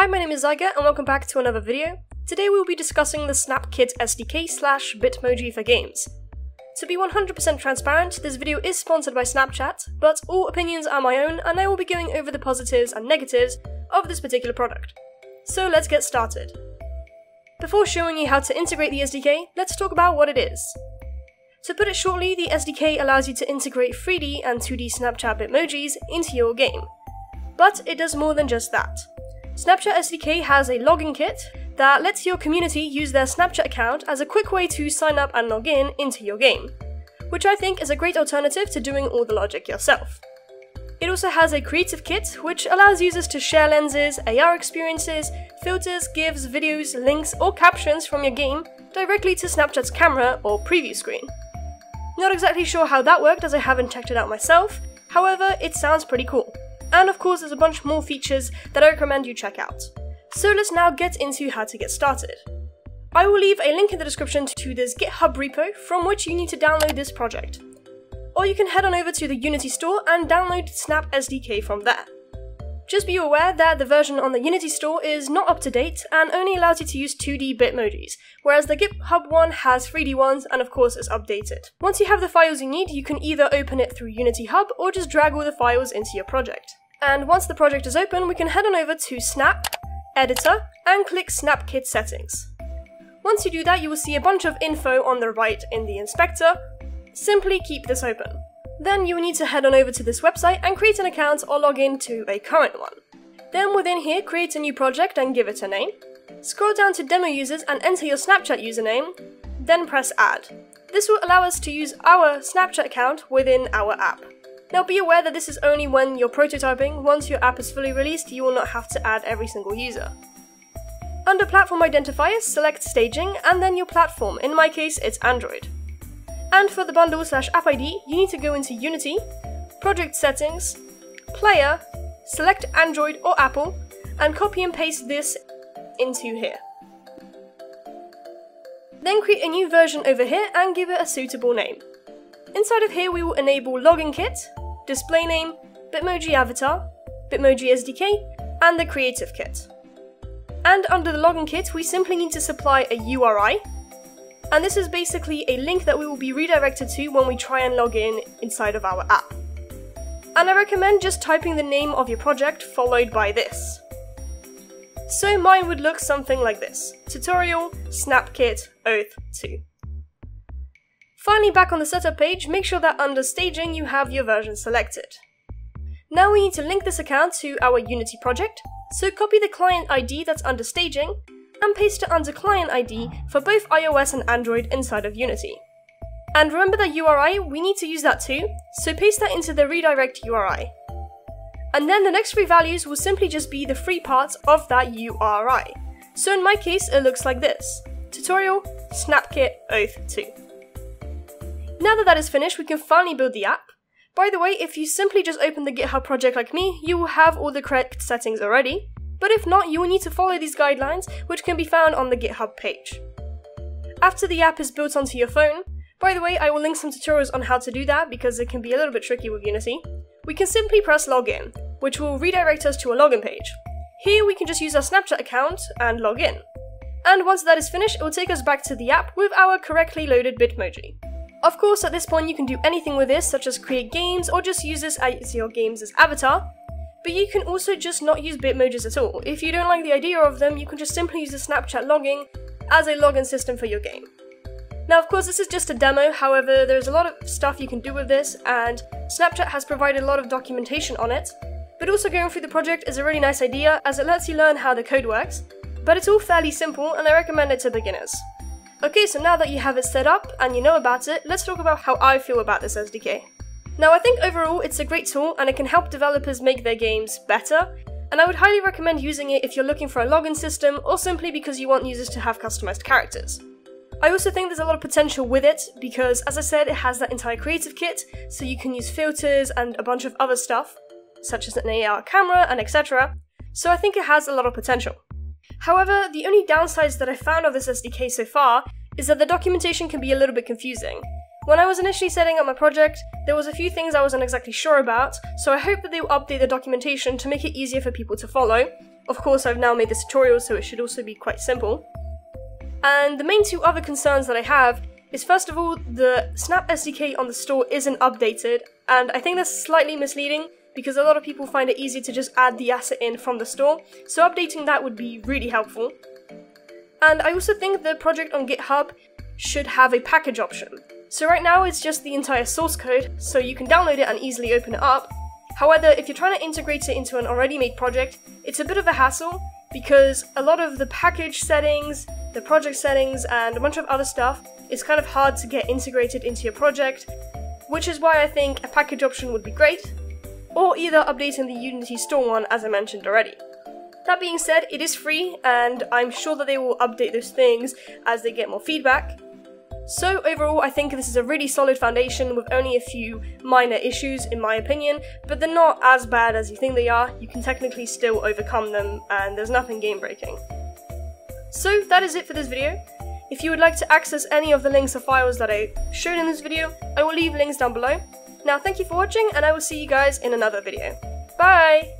Hi, my name is Zyger and welcome back to another video. Today we will be discussing the SnapKit SDK slash Bitmoji for games. To be 100% transparent, this video is sponsored by Snapchat, but all opinions are my own and I will be going over the positives and negatives of this particular product. So let's get started. Before showing you how to integrate the SDK, let's talk about what it is. To put it shortly, the SDK allows you to integrate 3D and 2D Snapchat Bitmojis into your game. But it does more than just that. Snapchat SDK has a login kit that lets your community use their Snapchat account as a quick way to sign up and log in into your game, which I think is a great alternative to doing all the logic yourself. It also has a creative kit, which allows users to share lenses, AR experiences, filters, GIFs, videos, links, or captions from your game directly to Snapchat's camera or preview screen. Not exactly sure how that worked as I haven't checked it out myself, however, it sounds pretty cool. And of course, there's a bunch more features that I recommend you check out. So let's now get into how to get started. I will leave a link in the description to this GitHub repo from which you need to download this project. Or you can head on over to the Unity store and download Snap SDK from there. Just be aware that the version on the Unity store is not up to date and only allows you to use 2D Bitmojis, whereas the GitHub one has 3D ones and of course is updated. Once you have the files you need, you can either open it through Unity Hub or just drag all the files into your project. And once the project is open, we can head on over to Snap, Editor, and click SnapKit Settings. Once you do that, you will see a bunch of info on the right in the inspector. Simply keep this open. Then you will need to head on over to this website and create an account or log in to a current one. Then within here, create a new project and give it a name. Scroll down to demo users and enter your Snapchat username, then press add. This will allow us to use our Snapchat account within our app. Now be aware that this is only when you're prototyping, once your app is fully released you will not have to add every single user. Under platform identifiers, select staging and then your platform, in my case it's Android. And for the bundle slash app ID, you need to go into Unity, Project Settings, Player, select Android or Apple, and copy and paste this into here. Then create a new version over here and give it a suitable name. Inside of here we will enable Login Kit, display name, Bitmoji avatar, Bitmoji SDK, and the creative kit. And under the login kit, we simply need to supply a URI, and this is basically a link that we will be redirected to when we try and log in inside of our app. And I recommend just typing the name of your project followed by this. So mine would look something like this, tutorial snapkit oath 2. Finally back on the setup page, make sure that under staging you have your version selected. Now we need to link this account to our Unity project, so copy the client ID that's under staging and paste it under client ID for both iOS and Android inside of Unity. And remember that URI, we need to use that too, so paste that into the redirect URI. And then the next three values will simply just be the free parts of that URI. So in my case, it looks like this. Tutorial, snapkit, oath 2. Now that that is finished, we can finally build the app. By the way, if you simply just open the GitHub project like me, you will have all the correct settings already. But if not, you will need to follow these guidelines, which can be found on the GitHub page. After the app is built onto your phone, by the way, I will link some tutorials on how to do that because it can be a little bit tricky with Unity, we can simply press login, which will redirect us to a login page. Here we can just use our Snapchat account and log in. And once that is finished, it will take us back to the app with our correctly loaded Bitmoji. Of course, at this point you can do anything with this, such as create games or just use this as your game's as avatar, but you can also just not use Bitmojis at all. If you don't like the idea of them, you can just simply use the Snapchat logging as a login system for your game. Now, of course, this is just a demo, however, there's a lot of stuff you can do with this, and Snapchat has provided a lot of documentation on it. But also going through the project is a really nice idea, as it lets you learn how the code works, but it's all fairly simple, and I recommend it to beginners. Okay, so now that you have it set up and you know about it, let's talk about how I feel about this SDK. Now, I think overall it's a great tool and it can help developers make their games better, and I would highly recommend using it if you're looking for a login system or simply because you want users to have customized characters. I also think there's a lot of potential with it because, as I said, it has that entire creative kit, so you can use filters and a bunch of other stuff, such as an AR camera and etc. So I think it has a lot of potential. However, the only downsides that I found of this SDK so far is that the documentation can be a little bit confusing. When I was initially setting up my project, there was a few things I wasn't exactly sure about, so I hope that they will update the documentation to make it easier for people to follow, Of course, I've now made this tutorial, so it should also be quite simple. And the main two other concerns that I have is first of all, the Snap SDK on the store isn't updated, and I think that's slightly misleading because a lot of people find it easy to just add the asset in from the store, so updating that would be really helpful. And I also think the project on GitHub should have a package option. So right now it's just the entire source code, so you can download it and easily open it up. However, if you're trying to integrate it into an already made project, it's a bit of a hassle because a lot of the package settings, the project settings, and a bunch of other stuff is kind of hard to get integrated into your project, which is why I think a package option would be great, or either updating the Unity store one as I mentioned already. That being said, it is free, and I'm sure that they will update those things as they get more feedback. So overall, I think this is a really solid foundation with only a few minor issues in my opinion, but they're not as bad as you think they are, you can technically still overcome them, and there's nothing game breaking. So that is it for this video. If you would like to access any of the links or files that I showed in this video, I will leave links down below. Now thank you for watching, and I will see you guys in another video. Bye!